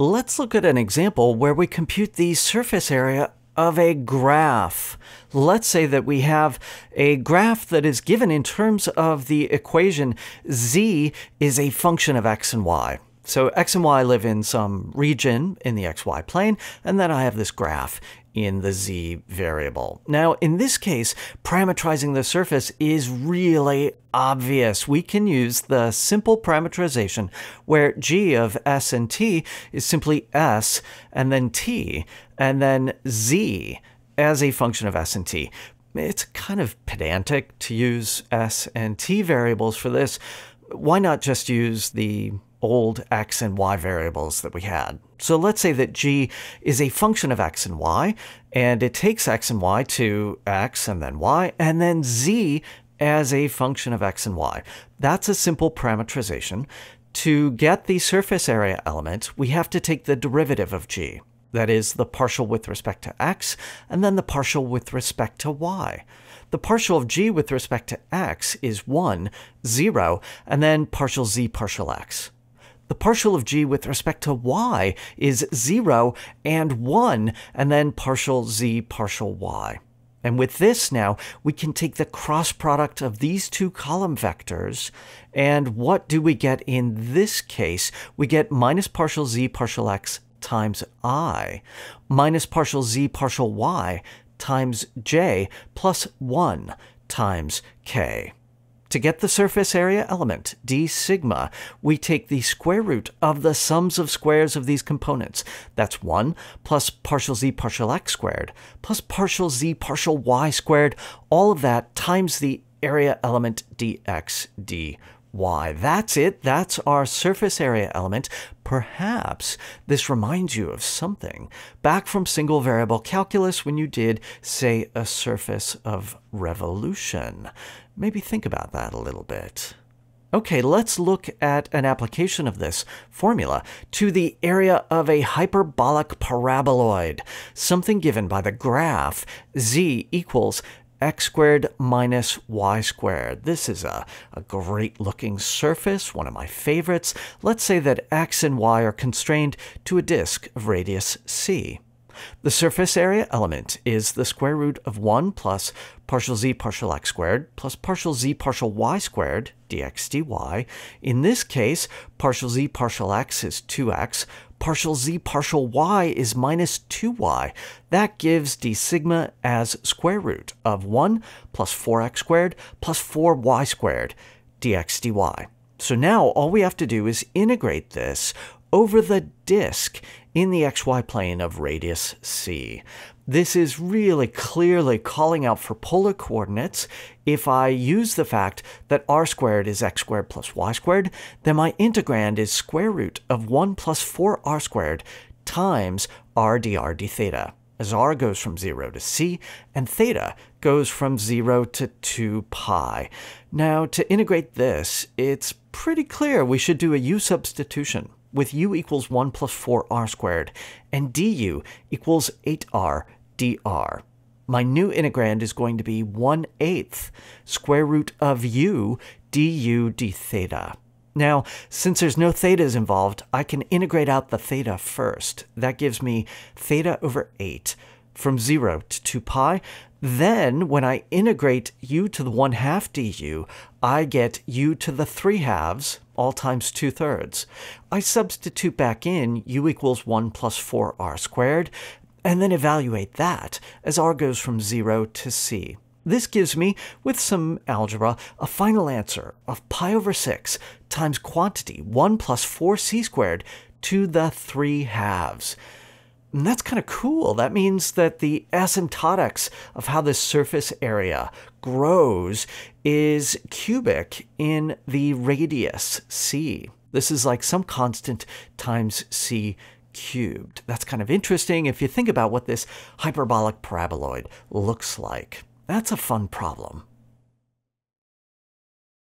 Let's look at an example where we compute the surface area of a graph. Let's say that we have a graph that is given in terms of the equation z is a function of x and y. So x and y live in some region in the xy plane, and then I have this graph in the z variable. Now, in this case, parametrizing the surface is really obvious. We can use the simple parameterization where g of s and t is simply s and then t, and then z as a function of s and t. It's kind of pedantic to use s and t variables for this. Why not just use the old x and y variables that we had. So let's say that g is a function of x and y, and it takes x and y to x and then y, and then z as a function of x and y. That's a simple parameterization. To get the surface area element, we have to take the derivative of g. That is, the partial with respect to x, and then the partial with respect to y. The partial of g with respect to x is 1, 0, and then partial z partial x. The partial of g with respect to y is 0 and 1, and then partial z partial y. And with this now, we can take the cross product of these two column vectors, and what do we get in this case? We get minus partial z partial x times i, minus partial z partial y times j, plus 1 times k. To get the surface area element, d sigma, we take the square root of the sums of squares of these components. That's 1 plus partial z partial x squared plus partial z partial y squared, all of that times the area element dx dy. That's it. That's our surface area element. Perhaps this reminds you of something back from single variable calculus when you did, say, a surface of revolution. Maybe think about that a little bit. Okay, let's look at an application of this formula to the area of a hyperbolic paraboloid, something given by the graph z equals x squared minus y squared. This is a, a great looking surface, one of my favorites. Let's say that x and y are constrained to a disk of radius c. The surface area element is the square root of 1 plus partial z partial x squared plus partial z partial y squared dx dy. In this case, partial z partial x is 2x, partial z partial y is minus 2y. That gives d sigma as square root of 1 plus 4x squared plus 4y squared dx dy. So now all we have to do is integrate this over the disk in the xy plane of radius c. This is really clearly calling out for polar coordinates. If I use the fact that r squared is x squared plus y squared, then my integrand is square root of 1 plus 4r squared times r dr d theta, as r goes from 0 to c, and theta goes from 0 to 2 pi. Now, to integrate this, it's pretty clear we should do a u substitution with u equals 1 plus 4r squared, and du equals 8r dr. My new integrand is going to be 1 eighth square root of u du d theta. Now, since there's no thetas involved, I can integrate out the theta first. That gives me theta over 8 from 0 to 2 pi. Then, when I integrate u to the 1 half du, I get u to the 3 halves, all times 2 thirds. I substitute back in u equals 1 plus 4r squared, and then evaluate that as r goes from 0 to c. This gives me, with some algebra, a final answer of pi over 6 times quantity 1 plus 4c squared to the 3 halves. And that's kind of cool. That means that the asymptotics of how this surface area grows is cubic in the radius c. This is like some constant times c cubed. That's kind of interesting if you think about what this hyperbolic paraboloid looks like. That's a fun problem.